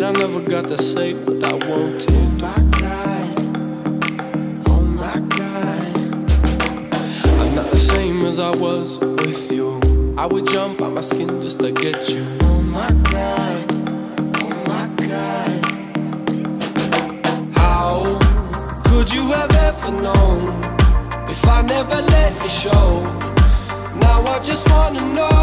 never got to say what I want to. Oh my God. Oh my God. I'm not the same as I was with you. I would jump out my skin just to get you. Oh my God. Oh my God. How could you have ever known if I never let you show? Now I just wanna know.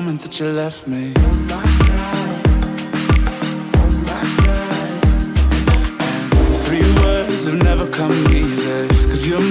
Moment that you left me. Oh my God. Oh my God. And three words have never come easy. Cause you're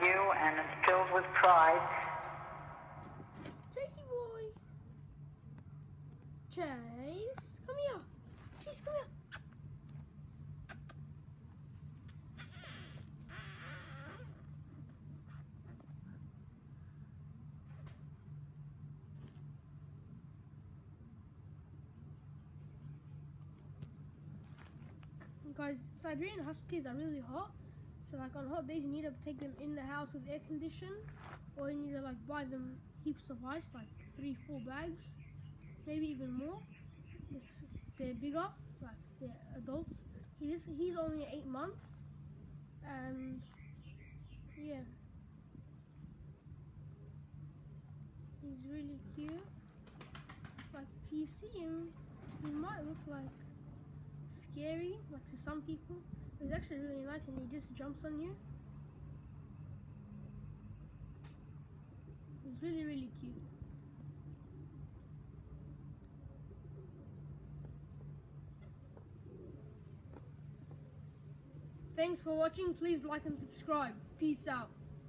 you, you, and it's filled with pride. Chasey boy. Chase, come here. Chase, come here. Guys, Siberian Huskies are really hot. So like on hot days you need to take them in the house with air condition or you need to like buy them heaps of ice, like three, four bags, maybe even more if they're bigger, like they're adults. He's he's only eight months, and yeah, he's really cute. Like if you see him, he might look like scary, like to some people. He's actually really nice, and he just jumps on you. It's really really cute. Thanks for watching. Please like and subscribe. Peace out.